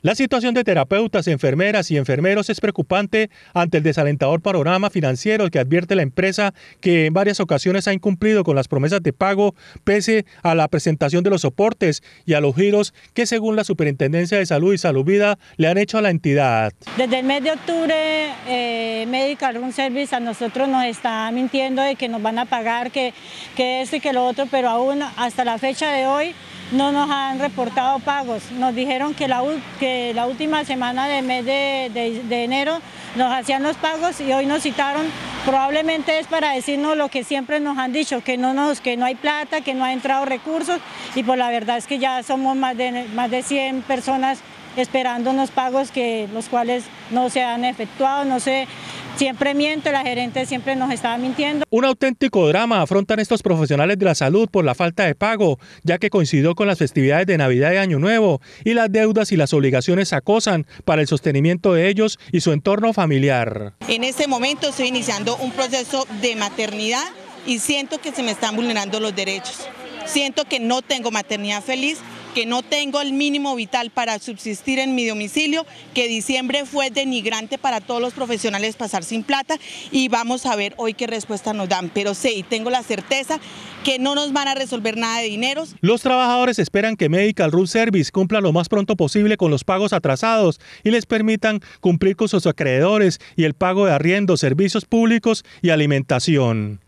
La situación de terapeutas, enfermeras y enfermeros es preocupante ante el desalentador panorama financiero que advierte la empresa que en varias ocasiones ha incumplido con las promesas de pago pese a la presentación de los soportes y a los giros que según la Superintendencia de Salud y Salud Vida le han hecho a la entidad. Desde el mes de octubre eh, Medical Room Service a nosotros nos está mintiendo de que nos van a pagar, que, que esto y que lo otro, pero aún hasta la fecha de hoy no nos han reportado pagos. Nos dijeron que la, que la última semana del mes de, enero nos hacían los pagos y hoy nos citaron. Probablemente es para decirnos lo que siempre nos han dicho, que no, nos, que no hay plata, que no ha entrado recursos y pues la verdad es que ya somos más de, más de 100 personas esperando unos pagos que los cuales no se han efectuado, no se siempre miente, la gerente siempre nos estaba mintiendo. Un auténtico drama afrontan estos profesionales de la salud por la falta de pago, ya que coincidió con las festividades de Navidad y Año Nuevo, y las deudas y las obligaciones acosan para el sostenimiento de ellos y su entorno familiar. En este momento estoy iniciando un proceso de maternidad y siento que se me están vulnerando los derechos. Siento que no tengo maternidad feliz que no tengo el mínimo vital para subsistir en mi domicilio, que diciembre fue denigrante para todos los profesionales pasar sin plata y vamos a ver hoy qué respuesta nos dan. Pero sí, tengo la certeza que no nos van a resolver nada de dineros. Los trabajadores esperan que Medical Room Service cumpla lo más pronto posible con los pagos atrasados y les permitan cumplir con sus acreedores y el pago de arriendo, servicios públicos y alimentación.